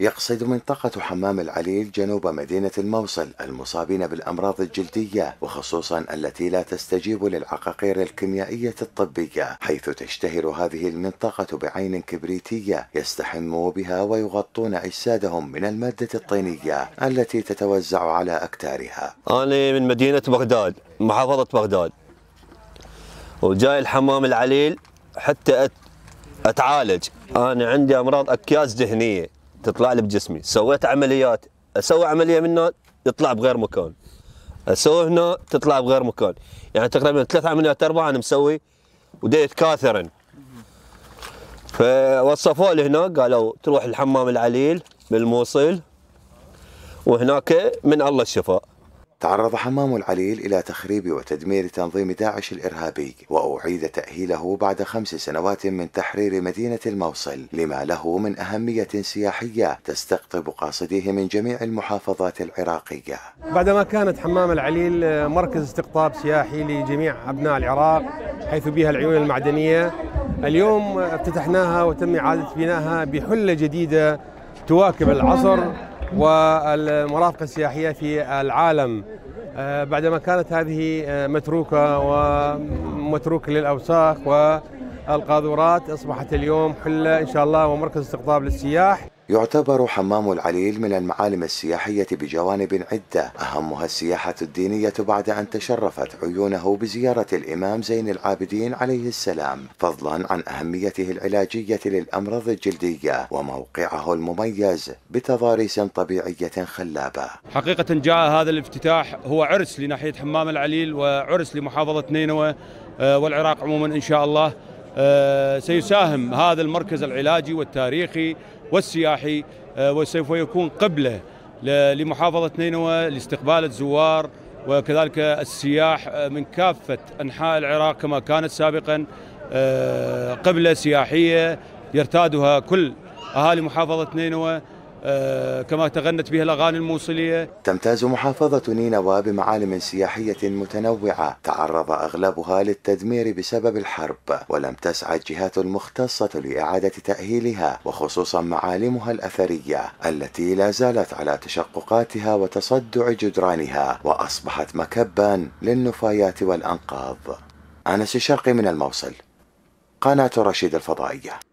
يقصد منطقة حمام العليل جنوب مدينة الموصل المصابين بالأمراض الجلدية وخصوصا التي لا تستجيب للعقاقير الكيميائية الطبية حيث تشتهر هذه المنطقة بعين كبريتية يستحموا بها ويغطون أجسادهم من المادة الطينية التي تتوزع على أكتارها. أنا من مدينة بغداد محافظة بغداد. وجاي الحمام العليل حتى أتعالج. أنا عندي أمراض أكياس دهنية تطلع لي بجسمي. سويت عمليات. أسوي عملية منه يطلع بغير مكان. أسوي هنا تطلع بغير مكان. يعني تقريبا ثلاث عمليات أربعة أنا مسوي وديت كاثرا فوصفوا لي هنا قالوا تروح الحمام العليل بالموصل وهناك من الله الشفاء. تعرض حمام العليل إلى تخريب وتدمير تنظيم داعش الإرهابي وأعيد تأهيله بعد خمس سنوات من تحرير مدينة الموصل لما له من أهمية سياحية تستقطب قاصديه من جميع المحافظات العراقية. بعدما كانت حمام العليل مركز استقطاب سياحي لجميع أبناء العراق حيث بها العيون المعدنية اليوم افتتحناها وتم إعادة بنائها بحلة جديدة تواكب العصر. والمرافق السياحية في العالم. آه، بعدما كانت هذه آه، متروكة ومتروكة للأوساخ والقاذورات أصبحت اليوم حلة إن شاء الله ومركز استقطاب للسياح. يعتبر حمام العليل من المعالم السياحية بجوانب عدة أهمها السياحة الدينية بعد أن تشرفت عيونه بزيارة الإمام زين العابدين عليه السلام فضلا عن أهميته العلاجية للأمراض الجلدية وموقعه المميز بتضاريس طبيعية خلابة. حقيقة جاء هذا الافتتاح هو عرس لناحية حمام العليل وعرس لمحافظة نينوى آه، والعراق عموما إن شاء الله. سيساهم هذا المركز العلاجي والتاريخي والسياحي آه، وسوف يكون قبله لمحافظة نينوى لاستقبال الزوار وكذلك السياح آه، من كافة أنحاء العراق كما كانت سابقا قبلة سياحية يرتادها كل أهالي محافظة نينوى. آه، كما تغنت به الأغاني الموصلية. تمتاز محافظة نينوى بمعالم سياحية متنوعة. تعرض أغلبها للتدمير بسبب الحرب ولم تسعى الجهات المختصة لإعادة تأهيلها وخصوصا معالمها الأثرية التي لا زالت على تشققاتها وتصدع جدرانها وأصبحت مكبا للنفايات والأنقاض. أنس الشرقي من الموصل. قناة رشيد الفضائية.